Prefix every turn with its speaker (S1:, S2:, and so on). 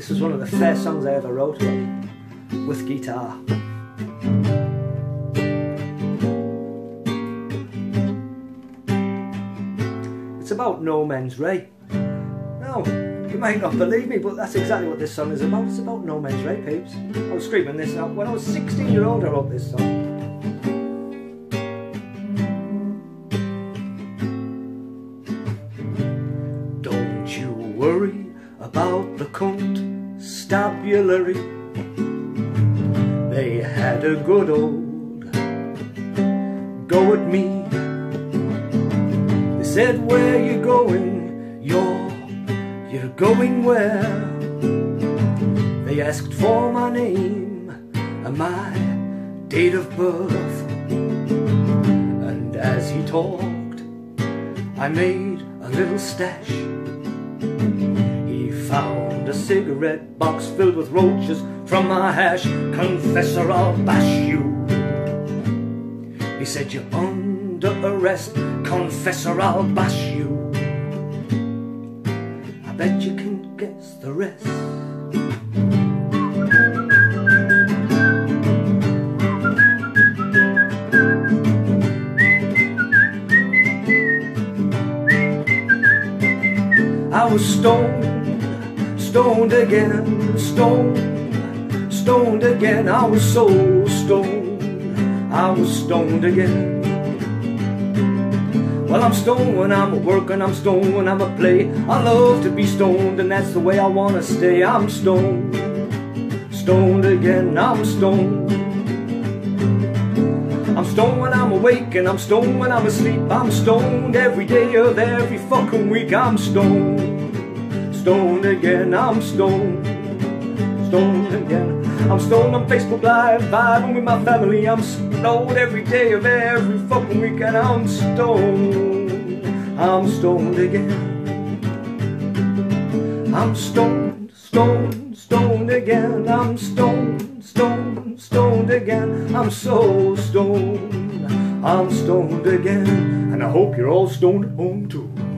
S1: This was one of the first songs I ever wrote with guitar. It's about no men's right. Now, you might not believe me, but that's exactly what this song is about. It's about no men's right, peeps. I was screaming this out when I was 16 year old. I wrote this song. Don't you worry about the constabulary. They had a good old go at me. They said, Where you going? You're, you're going where? They asked for my name and my date of birth. And as he talked, I made a little stash. Found a cigarette box filled with roaches from my hash. Confessor, I'll bash you. He said, You're under arrest. Confessor, I'll bash you. I bet you can guess the rest. I was stoned, stoned again, stoned, stoned again. I was so stoned, I was stoned again. Well, I'm stoned when I'm at work and I'm stoned when I'm at play. I love to be stoned and that's the way I wanna stay. I'm stoned, stoned again, I'm stoned. I'm stoned when I'm awake and I'm stoned when I'm asleep. I'm stoned every day of every fucking week. I'm stoned, stoned again. I'm stoned, stoned again. I'm stoned on Facebook Live, vibing with my family. I'm stoned every day of every fucking week, and I'm stoned. I'm stoned again. I'm stoned, stoned, stoned again. I'm stoned, stoned, stoned again. I'm so stoned. I'm stoned again. And I hope you're all stoned home too.